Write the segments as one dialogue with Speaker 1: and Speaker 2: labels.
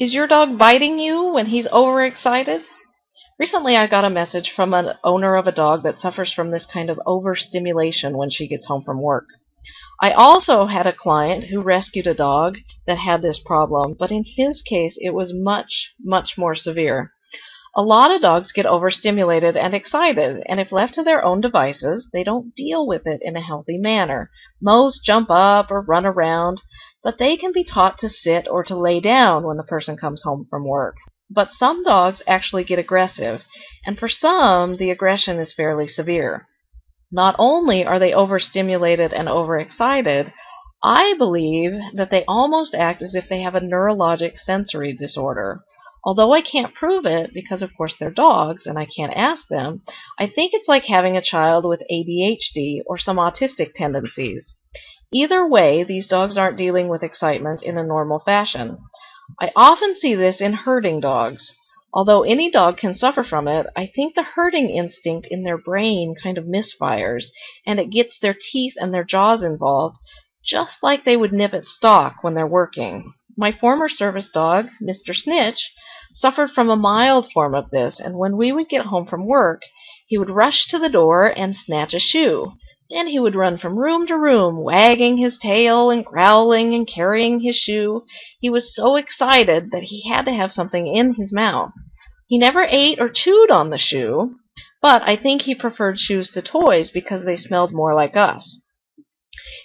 Speaker 1: Is your dog biting you when he's overexcited? Recently, I got a message from an owner of a dog that suffers from this kind of overstimulation when she gets home from work. I also had a client who rescued a dog that had this problem, but in his case, it was much, much more severe. A lot of dogs get overstimulated and excited, and if left to their own devices, they don't deal with it in a healthy manner. Most jump up or run around, but they can be taught to sit or to lay down when the person comes home from work. But some dogs actually get aggressive, and for some, the aggression is fairly severe. Not only are they overstimulated and overexcited, I believe that they almost act as if they have a neurologic sensory disorder. Although I can't prove it, because of course they're dogs and I can't ask them, I think it's like having a child with ADHD or some autistic tendencies. Either way, these dogs aren't dealing with excitement in a normal fashion. I often see this in herding dogs. Although any dog can suffer from it, I think the herding instinct in their brain kind of misfires, and it gets their teeth and their jaws involved, just like they would nip at stock when they're working. My former service dog, Mr. Snitch, suffered from a mild form of this, and when we would get home from work, he would rush to the door and snatch a shoe. Then he would run from room to room, wagging his tail and growling and carrying his shoe. He was so excited that he had to have something in his mouth. He never ate or chewed on the shoe, but I think he preferred shoes to toys because they smelled more like us.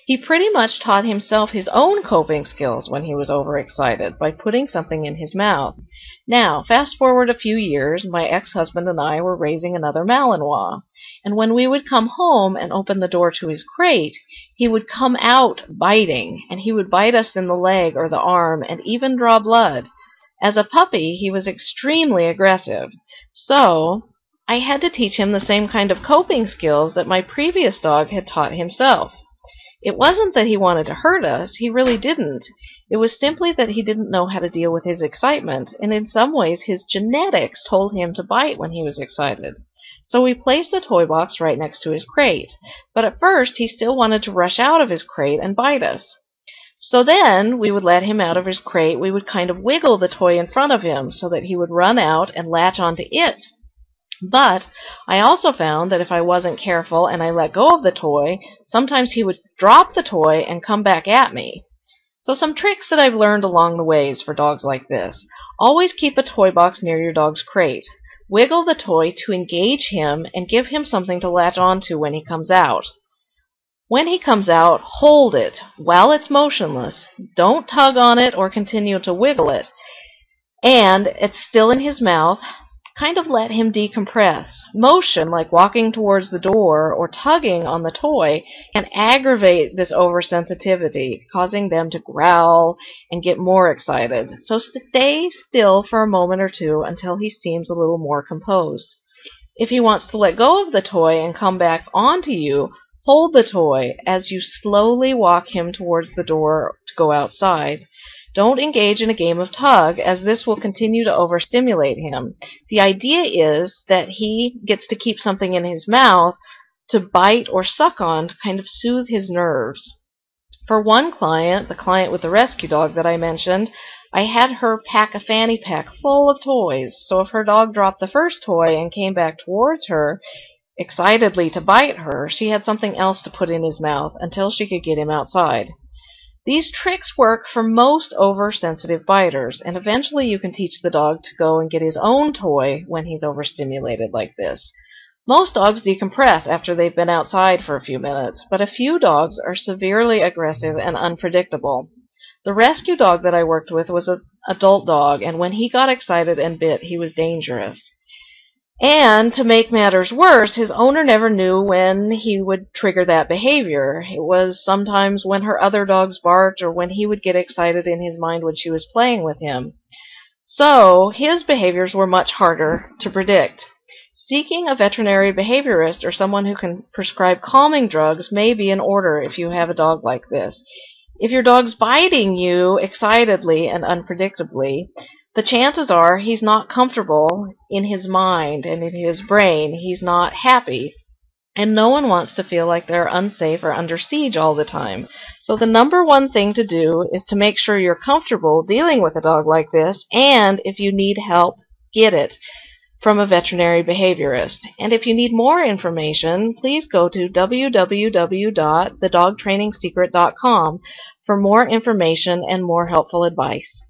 Speaker 1: He pretty much taught himself his own coping skills when he was overexcited by putting something in his mouth. Now, fast forward a few years, my ex-husband and I were raising another Malinois, and when we would come home and open the door to his crate, he would come out biting, and he would bite us in the leg or the arm and even draw blood. As a puppy, he was extremely aggressive, so I had to teach him the same kind of coping skills that my previous dog had taught himself. It wasn't that he wanted to hurt us, he really didn't. It was simply that he didn't know how to deal with his excitement, and in some ways his genetics told him to bite when he was excited. So we placed a toy box right next to his crate, but at first he still wanted to rush out of his crate and bite us. So then we would let him out of his crate, we would kind of wiggle the toy in front of him so that he would run out and latch onto it. But I also found that if I wasn't careful and I let go of the toy, sometimes he would drop the toy and come back at me. So some tricks that I've learned along the ways for dogs like this. Always keep a toy box near your dog's crate. Wiggle the toy to engage him and give him something to latch onto when he comes out. When he comes out, hold it while it's motionless. Don't tug on it or continue to wiggle it. And it's still in his mouth kind of let him decompress. Motion, like walking towards the door or tugging on the toy, can aggravate this oversensitivity, causing them to growl and get more excited. So stay still for a moment or two until he seems a little more composed. If he wants to let go of the toy and come back onto you, hold the toy as you slowly walk him towards the door to go outside. Don't engage in a game of tug, as this will continue to overstimulate him. The idea is that he gets to keep something in his mouth to bite or suck on to kind of soothe his nerves. For one client, the client with the rescue dog that I mentioned, I had her pack a fanny pack full of toys, so if her dog dropped the first toy and came back towards her, excitedly to bite her, she had something else to put in his mouth until she could get him outside. These tricks work for most oversensitive biters, and eventually you can teach the dog to go and get his own toy when he's overstimulated like this. Most dogs decompress after they've been outside for a few minutes, but a few dogs are severely aggressive and unpredictable. The rescue dog that I worked with was an adult dog, and when he got excited and bit, he was dangerous. And to make matters worse, his owner never knew when he would trigger that behavior. It was sometimes when her other dogs barked or when he would get excited in his mind when she was playing with him. So his behaviors were much harder to predict. Seeking a veterinary behaviorist or someone who can prescribe calming drugs may be in order if you have a dog like this. If your dog's biting you excitedly and unpredictably, the chances are he's not comfortable in his mind and in his brain. He's not happy. And no one wants to feel like they're unsafe or under siege all the time. So the number one thing to do is to make sure you're comfortable dealing with a dog like this, and if you need help, get it from a veterinary behaviorist. And if you need more information, please go to www.thedogtrainingsecret.com for more information and more helpful advice.